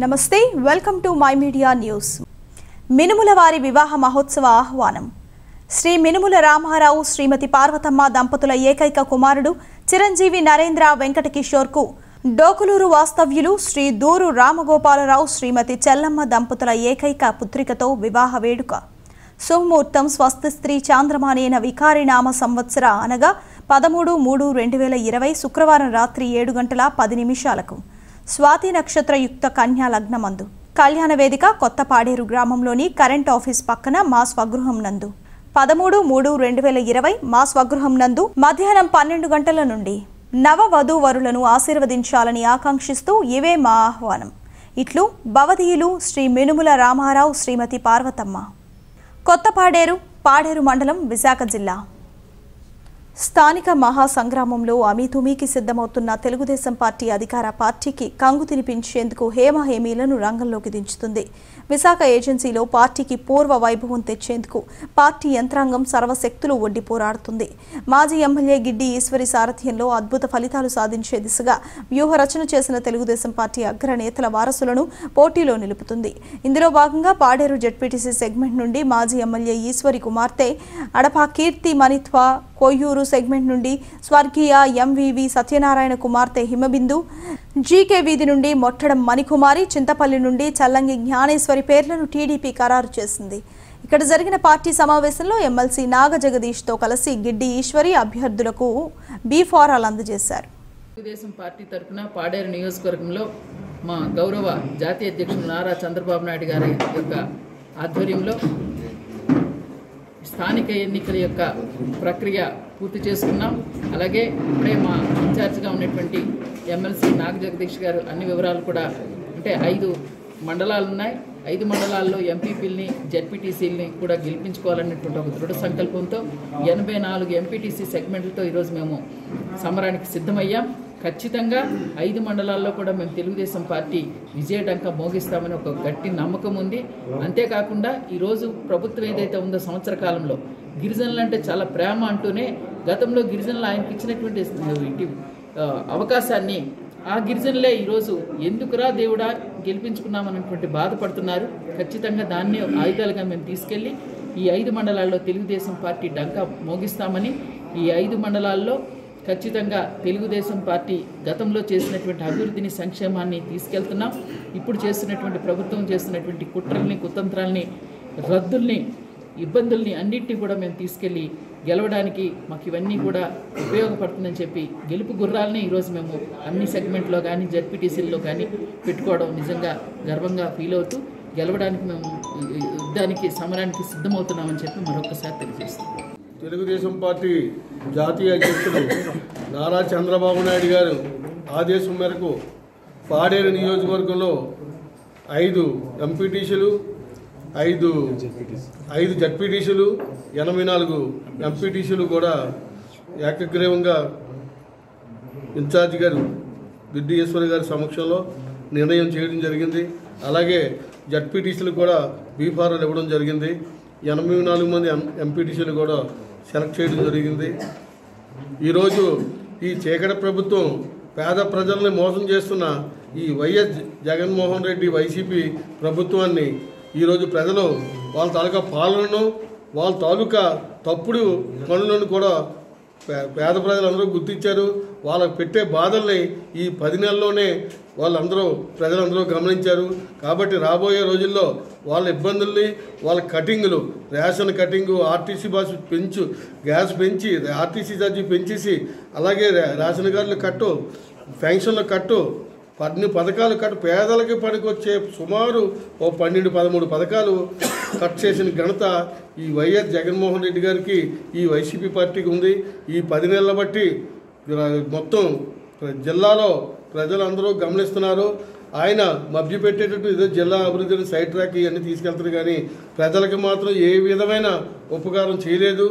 Namaste welcome to my media news. మినుముల వారి వివాహ మహోత్సవ ఆహ్వానం. శ్రీ మినుముల రామారావు శ్రీమతి పార్వతమ్మ దంపతుల ఏకైక కుమారుడు చిరంజీవి నరేంద్ర వెంకట కిషోర్కు డోకులూరు వాస్తవ్యులు శ్రీ దూరు రామగోపాలరావు శ్రీమతి చెల్లమ్మ దంపతుల ఏకైక పుత్రికతో వివాహ వేడుక. సుముహూర్తం స్వస్తి స్త్రీ చాంద్రమానేన వికారినామ సంవత్సర అనగా పదమూడు మూడు రెండు వేల ఇరవై శుక్రవారం రాత్రి ఏడు గంటల పది నిమిషాలకు. స్వాతి నక్షత్రయుక్త కన్యా లగ్నమందు. కళ్యాణ వేదిక కొత్తపాడేరు గ్రామంలోని కరెంట్ ఆఫీస్ పక్కన మా స్వగృహం నందు. పదమూడు మూడు రెండు వేల ఇరవై మా స్వగృహం నందు మధ్యాహ్నం పన్నెండు గంటల నుండి నవ వధూవరులను ఆశీర్వదించాలని ఆకాంక్షిస్తూ ఇవే మా ఆహ్వానం. ఇట్లు భవధీయులు శ్రీ మినుముల రామారావు శ్రీమతి పార్వతమ్మ. కొత్తపాడేరు పాడేరు మండలం విశాఖ జిల్లా. స్థానిక మహాసంగ్రామంలో అమీతుమీకి సిద్ధమవుతున్న తెలుగుదేశం పార్టీ అధికార పార్టీకి కంగు తినిపించేందుకు హేమ హేమీలను రంగంలోకి దించుతుంది. విశాఖ ఏజెన్సీలో పార్టీకి పూర్వ వైభవం తెచ్చేందుకు పార్టీ యంత్రాంగం సర్వశక్తులు ఒడ్డి పోరాడుతుంది. మాజీ ఎమ్మెల్యే గిడ్డి ఈశ్వరి సారథ్యంలో అద్భుత ఫలితాలు సాధించే దిశగా వ్యూహరచన చేసిన తెలుగుదేశం పార్టీ అగ్రనేతల వారసులను పోటీలో నిలుపుతుంది. ఇందులో భాగంగా పాడేరు జెడ్పీటీసీ సెగ్మెంట్ నుండి మాజీ ఎమ్మెల్యే ఈశ్వరి కుమార్తె అడపా కీర్తి మణిత్వ కొయ్యూరు సెగ్మెంట్ నుండి స్వర్గీయ ఎంవివి సత్యనారాయణ కుమార్తె హిమబిందు జీకే వీధి నుండి మొట్టడం మణికుమారి చింతపల్లి నుండి చల్లంగి జ్ఞానేశ్వరి పేర్లను టీడీపీ ఖరారు చేసింది. ఇక్కడ జరిగిన పార్టీ సమావేశంలో ఎమ్మెల్సీ నాగ జగదీష్తో కలిసి గిడ్డి ఈశ్వరి అభ్యర్థులకు బీ ఫారాలు అందజేశారు. తెలుగుదేశం పార్టీ తరఫున పాడేరు నియోజకవర్గంలో మా గౌరవ జాతీయ అధ్యక్షులు నారా చంద్రబాబు నాయుడు గారి యొక్క ఆధ్వర్యంలో స్థానిక ఎన్నికల యొక్క ప్రక్రియ పూర్తి చేసుకున్నాం. అలాగే ఇప్పుడే మా ఇన్ఛార్జ్గా ఉన్నటువంటి ఎమ్మెల్సీ నాగజగదీష్ గారు అన్ని వివరాలు కూడా అంటే ఐదు మండలాలు ఉన్నాయి. ఐదు మండలాల్లో ఎంపీపీల్ని జెడ్పీటీసీలని కూడా గెలిపించుకోవాలనేటువంటి ఒక దృఢ సంకల్పంతో ఎనభై నాలుగు ఎంపీటీసీ సెగ్మెంట్లతో ఈరోజు మేము సమరానికి సిద్ధమయ్యాం. ఖచ్చితంగా ఐదు మండలాల్లో కూడా మేము తెలుగుదేశం పార్టీ విజయడంక మోగిస్తామని ఒక గట్టి నమ్మకం ఉంది. అంతేకాకుండా ఈరోజు ప్రభుత్వం ఏదైతే ఉందో సంవత్సర కాలంలో గిరిజనులు అంటే చాలా ప్రేమ అంటూనే గతంలో గిరిజనులు ఆయనకి ఇచ్చినటువంటి అవకాశాన్ని ఆ గిరిజనులే ఈరోజు ఎందుకురా దేవుడా గెలిపించుకున్నామన్నటువంటి బాధపడుతున్నారు. ఖచ్చితంగా దాన్ని ఆయుధాలుగా మేము తీసుకెళ్ళి ఈ ఐదు మండలాల్లో తెలుగుదేశం పార్టీ డంకా మోగిస్తామని ఈ ఐదు మండలాల్లో ఖచ్చితంగా తెలుగుదేశం పార్టీ గతంలో చేసినటువంటి అభివృద్ధిని సంక్షేమాన్ని తీసుకెళ్తున్నాం. ఇప్పుడు చేస్తున్నటువంటి ప్రభుత్వం చేస్తున్నటువంటి కుట్రల్ని కుతంత్రాల్ని రద్దుల్ని ఇబ్బందుల్ని అన్నింటినీ కూడా మేము తీసుకెళ్ళి గెలవడానికి మాకు ఇవన్నీ కూడా ఉపయోగపడుతుందని చెప్పి గెలుపు గుర్రాలని ఈరోజు మేము అన్ని సెగ్మెంట్లో కానీ జడ్పీటీసీల్లో కానీ పెట్టుకోవడం నిజంగా గర్వంగా ఫీల్ అవుతూ గెలవడానికి మేము యుద్ధానికి సమరానికి సిద్ధమవుతున్నామని చెప్పి మరొకసారి తెలియజేస్తున్నాం. తెలుగుదేశం పార్టీ జాతీయ అధ్యక్షుడు నారా చంద్రబాబు నాయుడు గారు ఆదేశం మేరకు పాడేరు నియోజకవర్గంలో ఐదు ఎంపీటీసీలు ఐదు ఐదు జడ్పీటీసీలు ఎనభై నాలుగు ఎంపీటీసీలు కూడా ఏకగ్రీవంగా ఇన్ఛార్జ్ గారు గిడ్డి గారి సమక్షంలో నిర్ణయం చేయడం జరిగింది. అలాగే జడ్పీటీసీలు కూడా బీఫారాలు ఇవ్వడం జరిగింది. ఎనభై నాలుగు మంది ఎం ఎంపీటీసీలు కూడా సెలెక్ట్ చేయడం జరిగింది. ఈరోజు ఈ చీకటి ప్రభుత్వం పేద ప్రజల్ని మోసం చేస్తున్న ఈ వైఎస్ జగన్మోహన్ రెడ్డి వైసీపీ ప్రభుత్వాన్ని ఈరోజు ప్రజలు వాళ్ళ తాలూకా పాలనను వాళ్ళ తాలూకా తప్పుడు పనులను కూడా పేద ప్రజలందరూ గుర్తించారు. వాళ్ళకు పెట్టే బాధల్ని ఈ పది నెలల్లోనే వాళ్ళందరూ ప్రజలందరూ గమనించారు. కాబట్టి రాబోయే రోజుల్లో వాళ్ళ ఇబ్బందుల్ని వాళ్ళ కటింగులు రేషన్ కటింగు ఆర్టీసీ బస్ పెంచు గ్యాస్ పెంచి ఆర్టీసీ ఛార్జీ పెంచేసి అలాగే రేషన్ కార్డులు కట్టు పెన్షన్లు కట్టు పన్ని పథకాలు కట్టు పేదలకి పనికొచ్చే సుమారు ఓ పన్నెండు పదమూడు పథకాలు కట్ చేసిన ఘనత ఈ వైఎస్ జగన్మోహన్ రెడ్డి గారికి ఈ వైసీపీ పార్టీకి ఉంది. ఈ పది నెలల బట్టి మొత్తం జిల్లాలో ప్రజలందరూ గమనిస్తున్నారు. ఆయన మభ్యపెట్టేటట్టు ఏదో జిల్లా అభివృద్ధిని సైడ్ ట్రాక్ ఇవన్నీ తీసుకెళ్తారు కానీ ప్రజలకు మాత్రం ఏ విధమైన ఉపకారం చేయలేదు.